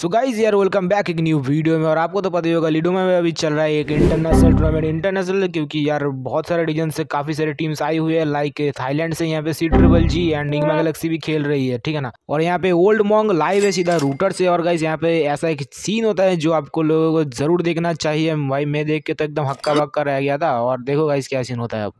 सो guys यार welcome back एक new video में। और आपको तो पता ही होगा लीडो में अभी चल रहा है एक इंटरनेशनल टूर्नामेंट इंटरनेशनल क्योंकि यार, बहुत सारे रीजन से, काफ़ी सारे टीम्स आई हुई है। लाइक थाईलैंड से यहाँ पे सी ट्रिपल जी एंड निगमा गैलेक्सी भी खेल रही है, ठीक है ना? और यहाँ पे ओल्ड मॉन्ग लाइव है सीधा रूटर से। और गाइज़ यहाँ पे ऐसा एक सीन होता है जो आपको लोगों को ज़रूर देखना चाहिए। भाई, मैं देख के तो एकदम हक्का बक्का रह गया था। और देखो गाइज़ क्या सीन होता है अब।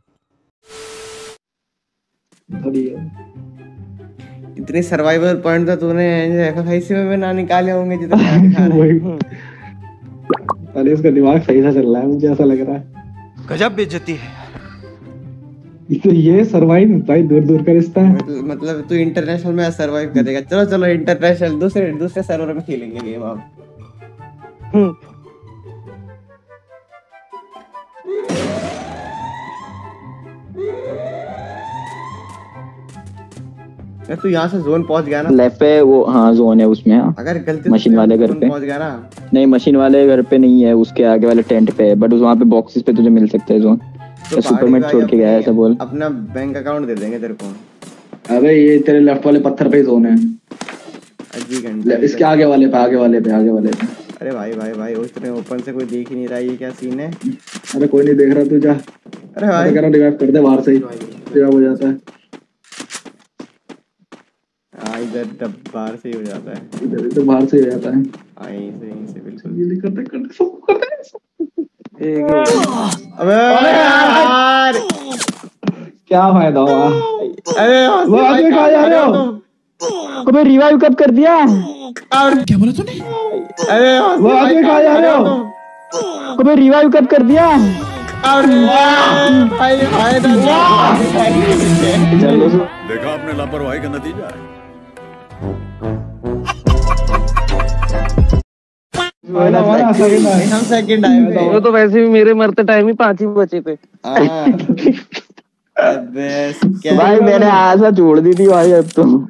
इतने सर्वाइवल पॉइंट तो तूने एफएफआईसी में भी ना निकाले होंगे जितने अरे इसका दिमाग सही सा चल रहा है मुझे ऐसा लग रहा है। गजब बेइज्जती है। तो ये सरवाइव भाई दूर दूर का रिश्ता है। मतलब मतलब तू इंटरनेशनल में सरवाइव करेगा। चलो चलो इंटरनेशनल दूसरे दूसरे सर्वर में खेलेंगे गेम अब यार तू यहाँ से जोन पहुँच गया ना। लेफ़्ट पे वो हाँ जोन है उसमें हाँ। अगर गलती मशीन वाले घर पे। पहुँच गया ना। नहीं मशीन वाले घर पे नहीं है उसके आगे वाले टेंट पे है बट वहाँ पे बॉक्सेस पे तुझे मिल सकता है जोन तो या सुपरमेट छोड़ के गया ऐसा बोल। अपना बैंक अकाउंट दे देंगे तेरे को। अबे ये तेरे लेफ़्ट वाले पत्थर पे जोन है। अजी ले- घंटे इसके आगे वाले पे आगे वाले पे आगे वाले पे। अरे भाई भाई भाई उतने ओपन से कोई देख ही नहीं रहा ये क्या सीन है? अरे कोई नहीं देख रहा तू जा। अरे भाई। रिवाइव कर दे बाहर से ही। रिवाइव हो जाता हाँ। इधर डब बाहर से ही हो जाता है। इधर इधर बाहर से हो जाता है। यहीं से यहीं से बिल्कुल। ये नहीं करते करते सब करते अबे यार! क्या फ़ायदा हुआ? अरे वो आदमी कहाँ जा रहे हो अबे रिवाइव कब कर दिया? और क्या बोला तूने? अरे वो आदमी कहाँ जा रहे हो अबे रिवाइव कब कर दिया? भाई भाई चलो देखा आपने लापरवाही का नतीजा है। वो तो वैसे भी मेरे मरते टाइम ही पाँच ही बचे थे। भाई, मैंने आशा छोड़ दी थी भाई, अब तो।